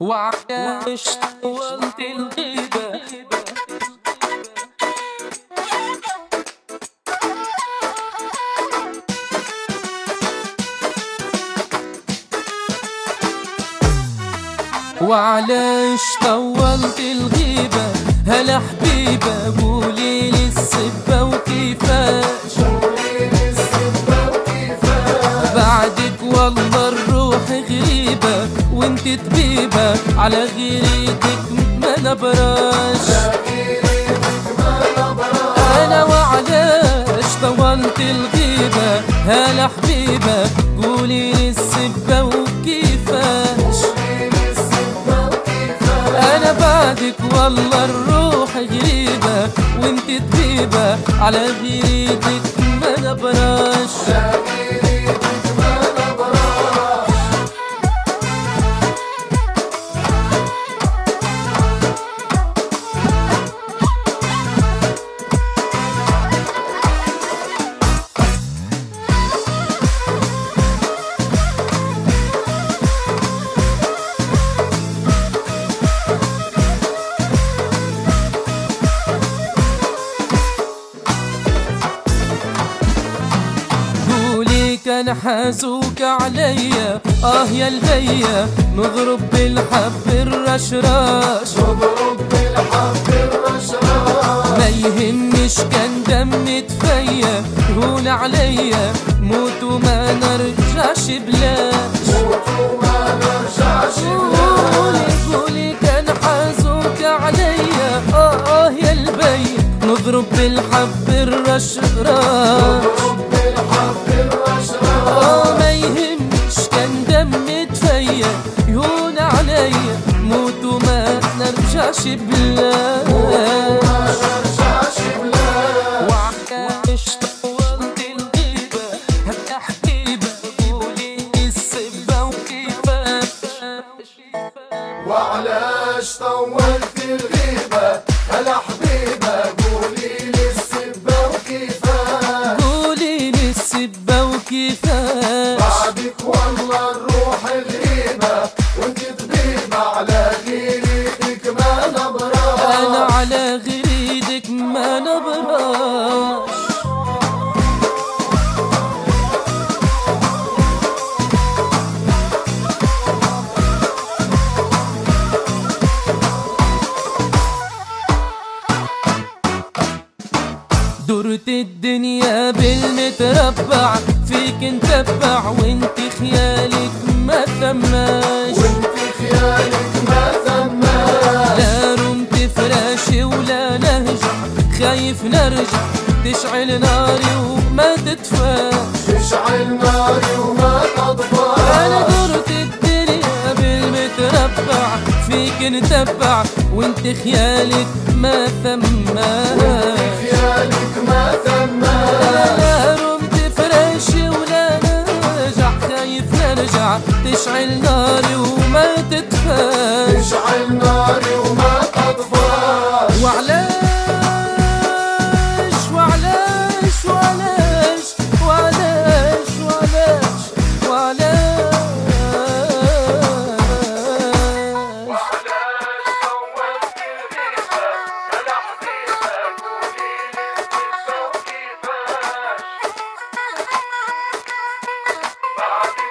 وعاش طولت الغيبة. وعلاش طولت الغيبة. هلا حبيبة قولي لي وانت طبيبة على غيرتك ما نبراش. أنا وعلاش طولت الغيبة؟ هلا حبيبة قولي لي السبة وكيفاش؟ أنا بعدك والله الروح غريبة وانت طبيبة على غيرتك ما نبراش. حازوك عليا آه يا البيا نضرب بالحب الرشراش. ما يهمش كان دم تفيا هون عليا موت وما نرجعش بلاش. قولي قولي كان حازوك عليا آه آه يا البي نضرب بالحب الرشراش. نرجعش بلاش طولت الغيبة هبقى حبيبة السبة وكيفاش وعلاش طولت الغيبة هلا حبيبة قولي لي السبة وكيفاش قولي لي السبة وكيفاش على غريدك ما نبراش. دورت الدنيا بالمتربع فيك نتبع وانت خيالك ما ثماش وانت خيالك نرجع تشعل ناري وما تدفاش تشعل ناري وما أنا تطفى دورت الدنيا بالمتربع فيك نتبع وانت خيالك ما ثماش خيالك ما ثماش Bobby.